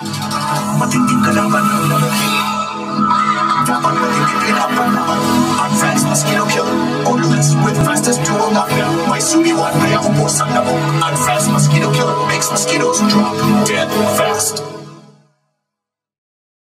Matinding kalaban Dapat maligid pinapan Unfriends mas kill Always with fastest dual mafia May sumiwan kaya ubos ang nabok Unfriends mas kill Makes mosquitoes drop. Dead fast.